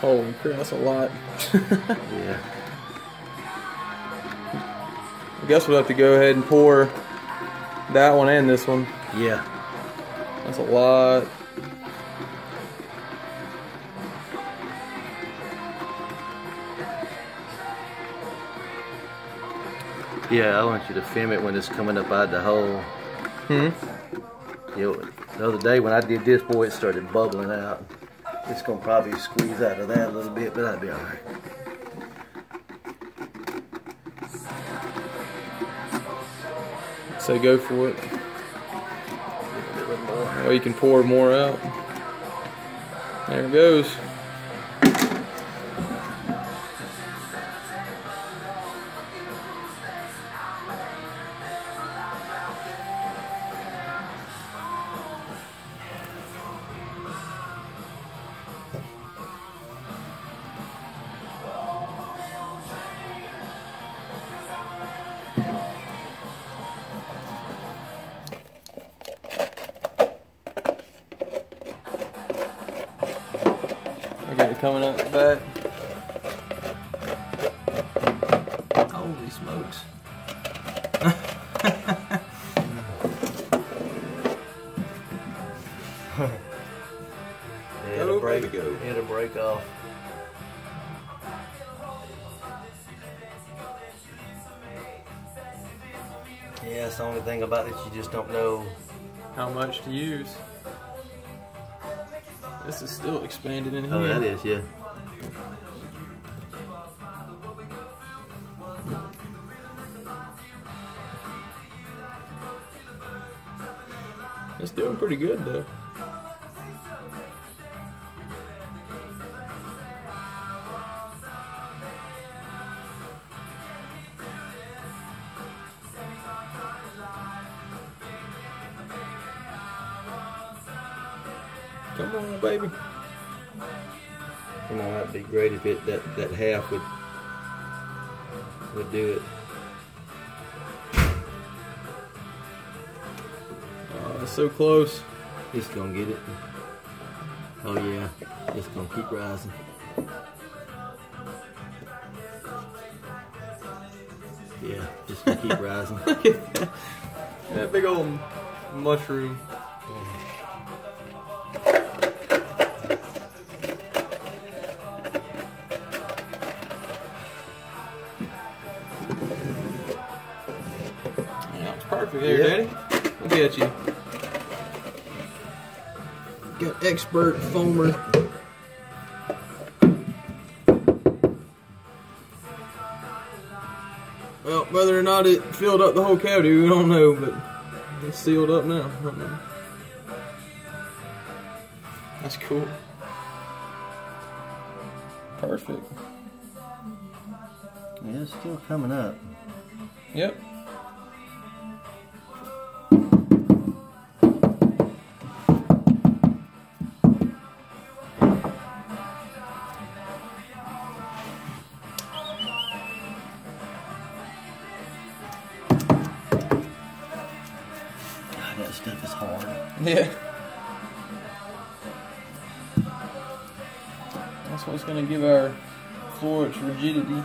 Holy crap, that's a lot. Yeah. I guess we'll have to go ahead and pour that one and this one. Yeah. That's a lot. Yeah, I want you to film it when it's coming up out of the hole. Hmm? You know, the other day when I did this, boy, it started bubbling out. It's gonna probably squeeze out of that a little bit, but that'll be all right. So go for it. Well, you can pour more out. There it goes. I coming up the back. Holy smokes. Yeah, it'll Go, break, baby, go. it'll break off. Yeah, it's the only thing about it you just don't know. How much to use? This is still expanded in here. Oh, that is, yeah. It's doing pretty good though. Come on, baby. Come on, that'd be great if it that, that half would would do it. Oh, it's so close. It's gonna get it. Oh yeah, it's gonna keep rising. Yeah, just gonna keep rising. That big old mushroom. Yeah, it's perfect there, Yeah. Daddy. Look at you. Got expert foamer. Well, whether or not it filled up the whole cavity, we don't know, but it's sealed up now. That's cool. Perfect. Yeah, it's still coming up. Yep. God, that stuff is hard. Yeah. That's what's gonna give our floor its rigidity.